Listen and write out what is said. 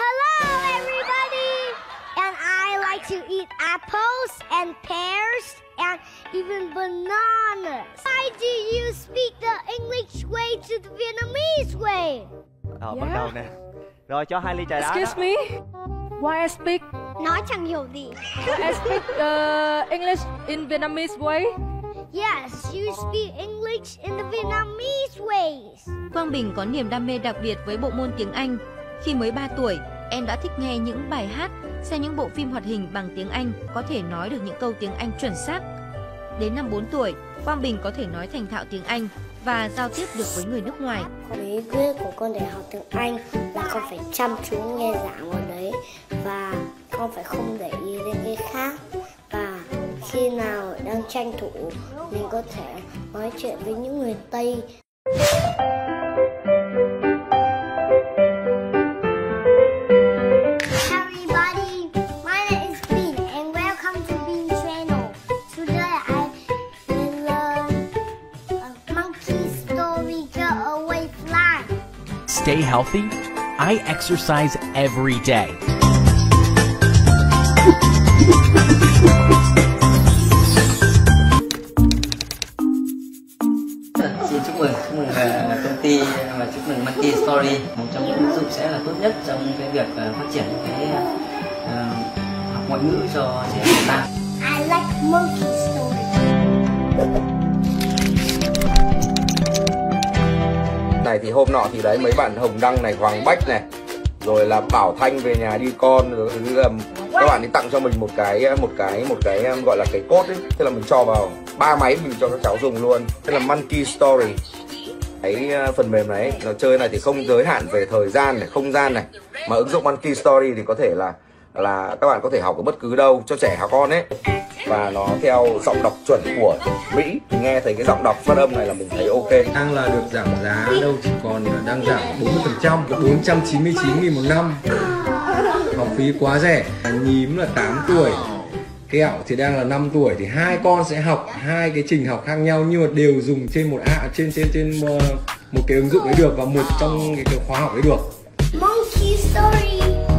Hello, everybody! And I like to eat apples and pears and even bananas. Why do you speak the English way to the Vietnamese way? Ờ, Rồi, yeah. bắt đầu nè. Rồi, cho hai ly trà đá Excuse đó. me? Why I speak? Nói chẳng hiểu gì. Why I speak uh, English in Vietnamese way? Yes, you speak English in the Vietnamese ways. Quang Bình có niềm đam mê đặc biệt với bộ môn tiếng Anh. Khi mới 3 tuổi, em đã thích nghe những bài hát, xem những bộ phim hoạt hình bằng tiếng Anh, có thể nói được những câu tiếng Anh chuẩn xác. Đến năm 4 tuổi, Quang Bình có thể nói thành thạo tiếng Anh và giao tiếp được với người nước ngoài. Bí quyết của con để học tiếng Anh là con phải chăm chú nghe giảng ở đấy và con phải không để ý đến cái khác và khi nào đang tranh thủ mình có thể nói chuyện với những người Tây Stay healthy. I exercise every day. Xin chúc mừng, chúc mừng ờ, công ty và chúc mừng Monkey Story một trong những ứng dụng sẽ là tốt nhất trong cái việc ờ, phát triển cái ờ, học ngoại ngữ cho trẻ Việt Nam. I like monkey này thì hôm nọ thì đấy mấy bạn Hồng Đăng này, Hoàng Bách này rồi là Bảo Thanh về nhà đi con rồi là các bạn ấy tặng cho mình một cái một cái một cái gọi là cái cốt ấy. Thế là mình cho vào ba máy mình cho các cháu dùng luôn. Thế là Monkey Story. Cái à, phần mềm này nó chơi này thì không giới hạn về thời gian này không gian này. Mà ứng dụng Monkey Story thì có thể là là các bạn có thể học ở bất cứ đâu cho trẻ học con ấy và nó theo giọng đọc chuẩn của Mỹ. Thì nghe thấy cái giọng đọc phát âm này là mình thấy ok. Đang là được giảm giá đâu chỉ còn đang giảm 40% 499.000 một năm. Học phí quá rẻ. Nhím là 8 tuổi kẹo thì đang là 5 tuổi thì hai con sẽ học hai cái trình học khác nhau nhưng mà đều dùng trên một a trên trên trên ờ, một cái ứng dụng ấy được và một trong cái, cái khóa học ấy được. Monkey story.